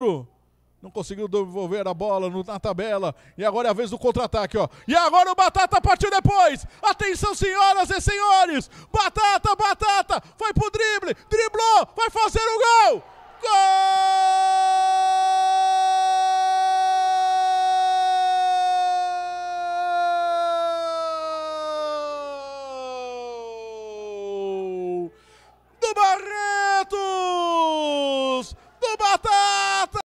Não conseguiu devolver a bola na tabela. E agora é a vez do contra-ataque, ó. E agora o Batata partiu depois. Atenção, senhoras e senhores. Batata, Batata. Foi pro drible. Driblou. Vai fazer o gol. Gol!